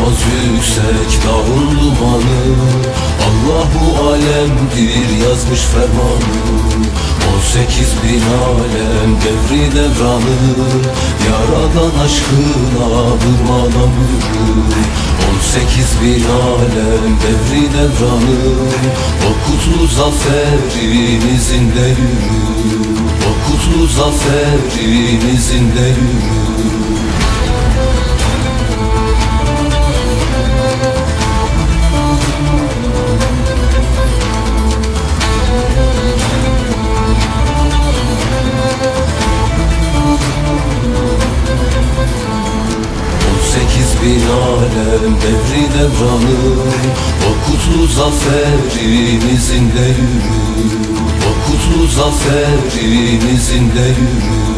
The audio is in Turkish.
Çıkmaz yüksek dağın dumanı Allah bu alemdir yazmış fermanı. 18 bin alem devri devranı Yaradan aşkına durmana buyurur 18 bin alem devri devranı O kutlu zaferinizin de yürür O kutlu zaferinizin de yürür Bin alem devri devranı O kutlu zaferin izinde yürü. O kutlu zaferin izinde yürü